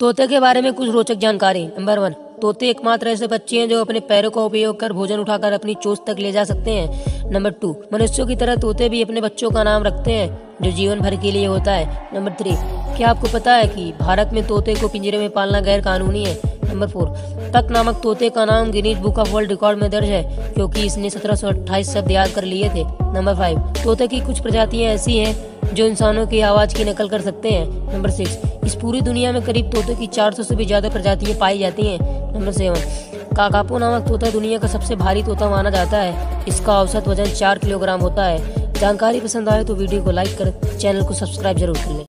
तोते के बारे में कुछ रोचक जानकारी। नंबर वन तोते एकमात्र ऐसे पक्षी हैं जो अपने पैरों का उपयोग कर भोजन उठाकर अपनी चोच तक ले जा सकते हैं। नंबर टू मनुष्यों की तरह तोते भी अपने बच्चों का नाम रखते हैं, जो जीवन भर के लिए होता है। नंबर थ्री क्या आपको पता है कि भारत में तोते को पिंजरे में पालना गैर कानूनी है? नंबर फोर तक नामक तोते का नाम Guinness book of world record में दर्ज है, क्योंकि इसने सत्रह सौ अट्ठाईस शब्द याद कर लिए थे। नंबर फाइव तोते की कुछ प्रजातियाँ ऐसी हैं जो इंसानों की आवाज़ की नकल कर सकते हैं। नंबर सिक्स इस पूरी दुनिया में करीब तोते की 400 से भी ज़्यादा प्रजातियाँ पाई जाती हैं। नंबर सेवन काकापो नामक तोता दुनिया का सबसे भारी तोता माना जाता है। इसका औसत वज़न चार किलोग्राम होता है। जानकारी पसंद आए तो वीडियो को लाइक कर, चैनल को सब्सक्राइब ज़रूर कर लें।